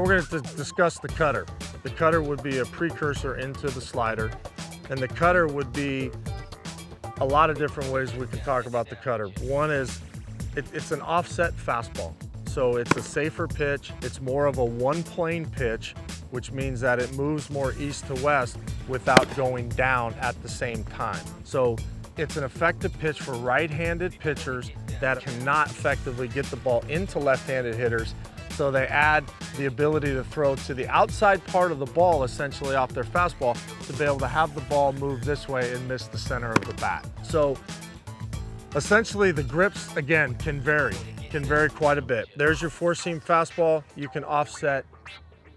Now we're going to discuss the cutter. The cutter would be a precursor into the slider, and the cutter would be a lot of different ways we can talk about the cutter. One is it, it's an offset fastball. So it's a safer pitch. It's more of a one plane pitch, which means that it moves more east to west without going down at the same time. So it's an effective pitch for right-handed pitchers that cannot effectively get the ball into left-handed hitters. So they add the ability to throw to the outside part of the ball, essentially off their fastball, to be able to have the ball move this way and miss the center of the bat. So essentially the grips, again, can vary can vary quite a bit. There's your four seam fastball. You can offset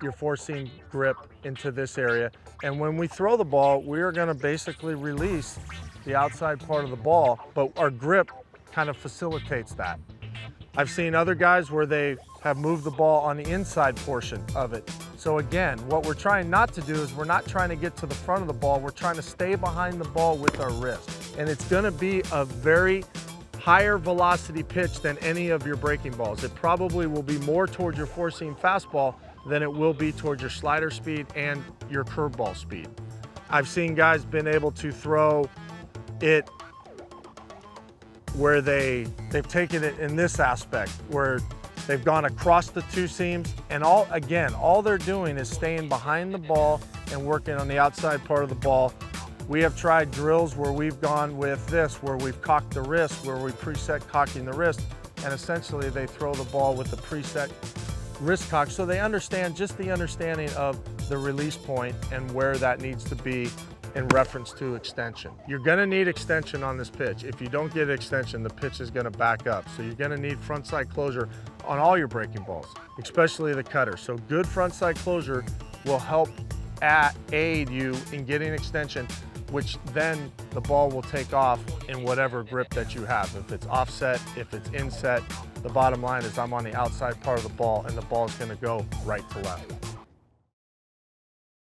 your four seam grip into this area. And when we throw the ball, we are gonna basically release the outside part of the ball, but our grip kind of facilitates that. I've seen other guys where they have moved the ball on the inside portion of it. So again, what we're trying not to do is we're not trying to get to the front of the ball, we're trying to stay behind the ball with our wrist. And it's gonna be a very higher velocity pitch than any of your breaking balls. It probably will be more towards your four seam fastball than it will be towards your slider speed and your curveball speed. I've seen guys been able to throw it where they, they've taken it in this aspect, where they've gone across the two seams and all, again, all they're doing is staying behind the ball and working on the outside part of the ball we have tried drills where we've gone with this, where we've cocked the wrist, where we preset cocking the wrist, and essentially they throw the ball with the preset wrist cock. So they understand just the understanding of the release point and where that needs to be in reference to extension. You're gonna need extension on this pitch. If you don't get extension, the pitch is gonna back up. So you're gonna need front side closure on all your breaking balls, especially the cutter. So good front side closure will help at, aid you in getting extension which then the ball will take off in whatever grip that you have. If it's offset, if it's inset, the bottom line is I'm on the outside part of the ball and the ball is gonna go right to left.